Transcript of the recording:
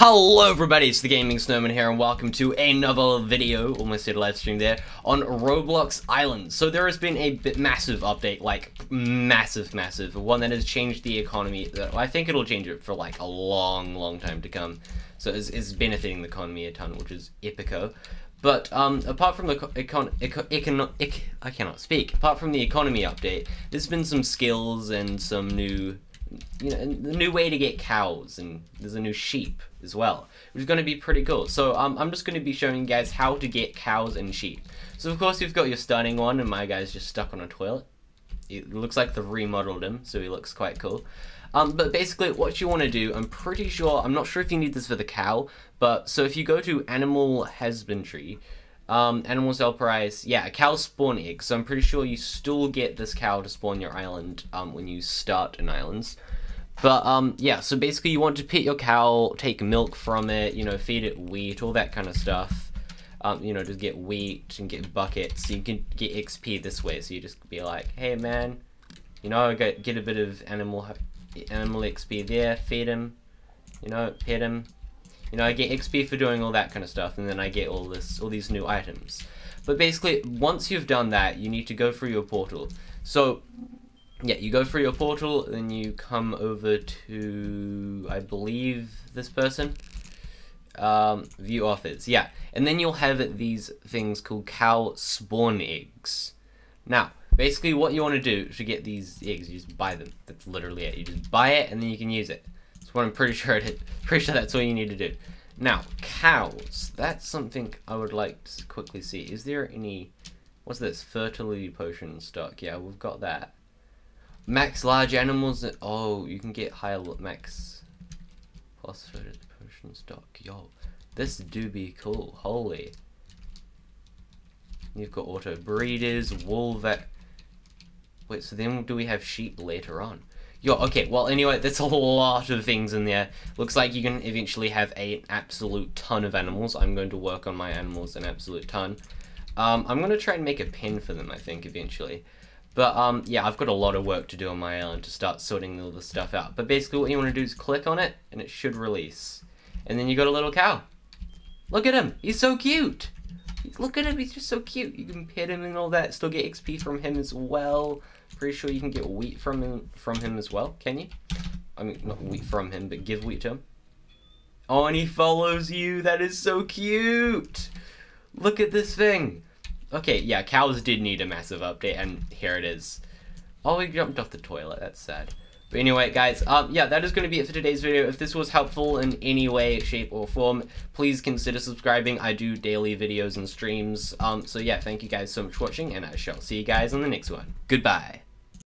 Hello everybody, it's the Gaming Snowman here and welcome to another video, almost did a live stream there, on Roblox Island. So there has been a bit massive update, like massive, massive, one that has changed the economy, I think it'll change it for like a long, long time to come. So it's, it's benefiting the economy a ton, which is epico. But um, apart from the econ, econ, econ, econ, I cannot speak. Apart from the economy update, there's been some skills and some new you know, the new way to get cows, and there's a new sheep as well, which is going to be pretty cool. So um, I'm just going to be showing you guys how to get cows and sheep. So of course you've got your stunning one, and my guy's just stuck on a toilet. It looks like they've remodeled him, so he looks quite cool. Um, but basically, what you want to do, I'm pretty sure, I'm not sure if you need this for the cow, but so if you go to animal husbandry, um, animal sell price, yeah, cow spawn eggs. So I'm pretty sure you still get this cow to spawn your island um, when you start an island. But um, yeah, so basically you want to pet your cow, take milk from it, you know, feed it wheat, all that kind of stuff. Um, you know, just get wheat and get buckets. So you can get XP this way. So you just be like, hey man, you know, get get a bit of animal animal XP there, feed him, you know, pet him, you know, I get XP for doing all that kind of stuff, and then I get all this, all these new items. But basically, once you've done that, you need to go through your portal. So, yeah, you go through your portal, then you come over to, I believe, this person. Um, view offers, yeah. And then you'll have these things called cow spawn eggs. Now, basically what you want to do to get these eggs, you just buy them. That's literally it. You just buy it, and then you can use it. That's what I'm pretty sure it, pretty sure that's all you need to do. Now, cows. That's something I would like to quickly see. Is there any what's this? Fertility potion stock. Yeah, we've got that. Max large animals oh, you can get higher max plus fertility potion stock. Yo, this do be cool. Holy. You've got auto breeders, wool that Wait, so then do we have sheep later on? Yo, okay, well, anyway, there's a lot of things in there. Looks like you can eventually have an absolute ton of animals. I'm going to work on my animals an absolute ton. Um, I'm going to try and make a pen for them, I think, eventually. But, um, yeah, I've got a lot of work to do on my island to start sorting all the stuff out. But basically what you want to do is click on it, and it should release. And then you got a little cow. Look at him! He's so cute! Look at him, he's just so cute. You can pet him and all that, still get XP from him as well. Pretty sure you can get wheat from him from him as well, can you? I mean, not wheat from him, but give wheat to him. Oh, and he follows you. That is so cute. Look at this thing. Okay, yeah, cows did need a massive update, and here it is. Oh, he jumped off the toilet. That's sad. But anyway, guys, um, yeah, that is going to be it for today's video. If this was helpful in any way, shape, or form, please consider subscribing. I do daily videos and streams. Um, so yeah, thank you guys so much for watching, and I shall see you guys on the next one. Goodbye.